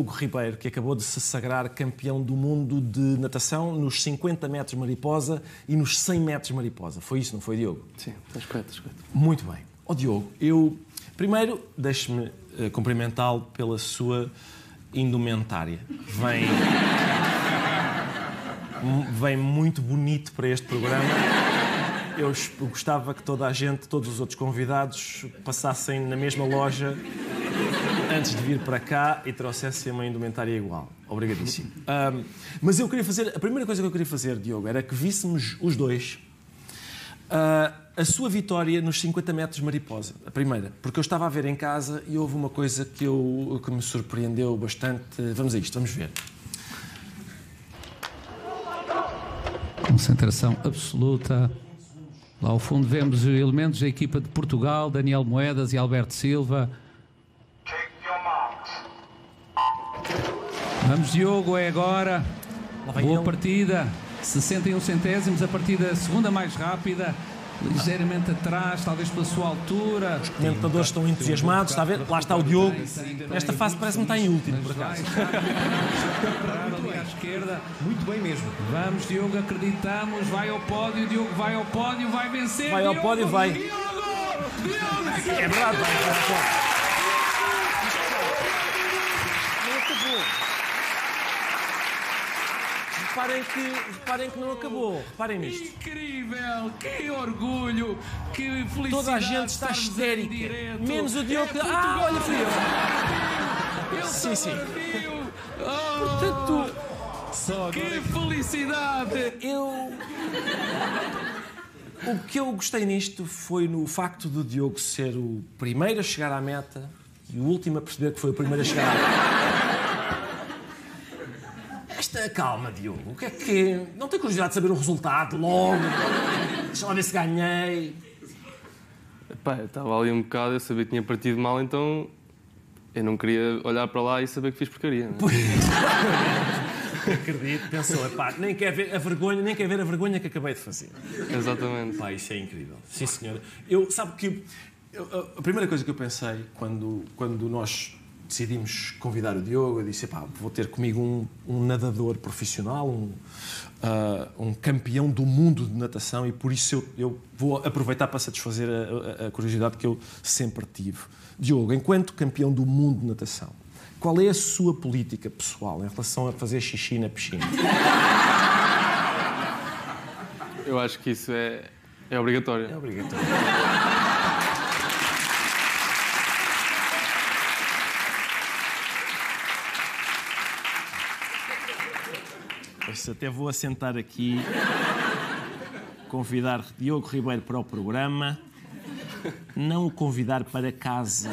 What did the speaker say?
Hugo Ribeiro, que acabou de se sagrar campeão do mundo de natação nos 50 metros mariposa e nos 100 metros mariposa. Foi isso, não foi, Diogo? Sim, estás correto, estás correto. Muito bem. Ó oh, Diogo, eu primeiro deixe-me uh, cumprimentá-lo pela sua indumentária. Vem vem muito bonito para este programa. Eu gostava que toda a gente, todos os outros convidados, passassem na mesma loja antes de vir para cá e trouxessem uma indumentária igual. Obrigadíssimo. Um, mas eu queria fazer. A primeira coisa que eu queria fazer, Diogo, era que víssemos os dois uh, a sua vitória nos 50 metros mariposa. A primeira. Porque eu estava a ver em casa e houve uma coisa que, eu, que me surpreendeu bastante. Vamos a isto, vamos ver. Concentração absoluta. Lá ao fundo vemos elementos da equipa de Portugal, Daniel Moedas e Alberto Silva. Vamos, Diogo, é agora. Boa ele. partida. 61 centésimos, a partida segunda mais rápida. Ligeiramente atrás, talvez pela sua altura. Os comentadores estão entusiasmados, está a ver? Lá está o Diogo. Esta fase parece-me estar em último, por acaso. ali à esquerda. Muito bem mesmo. Vamos, Diogo, acreditamos. Vai ao pódio, Diogo vai ao pódio, vai vencer. Vai ao pódio, vai. Diogo! Diogo! É verdade, vai ao pódio. Reparem que, reparem que não acabou. Reparem nisto. Incrível! Que orgulho! Que felicidade! Toda a gente está histérica. Menos o Diogo. É ah, olha, fui eu. eu sim, sim. Oh, Portanto, que felicidade! Eu. O que eu gostei nisto foi no facto do Diogo ser o primeiro a chegar à meta e o último a perceber que foi o primeiro a chegar à meta. Esta calma, Diogo. O que é que. Não tem curiosidade de saber o resultado logo? Deixa lá ver se ganhei. Pá, estava ali um bocado, eu sabia que tinha partido mal, então eu não queria olhar para lá e saber que fiz porcaria. Não? É? Acredito, pensou, pá, nem quer ver a vergonha, nem quer ver a vergonha que acabei de fazer. Exatamente. Pá, isso é incrível. Sim, senhora. Eu, sabe que eu, a primeira coisa que eu pensei quando, quando nós decidimos convidar o Diogo. Eu disse: vou ter comigo um, um nadador profissional, um, uh, um, campeão do mundo de natação, e por isso eu, eu vou aproveitar para satisfazer a, a, a, curiosidade que eu sempre tive. Diogo, enquanto campeão do mundo de natação, qual é a sua política pessoal em relação a fazer xixi na piscina? Eu acho que isso é, é obrigatório. É obrigatório. Até vou assentar aqui, convidar Diogo Ribeiro para o programa, não o convidar para casa.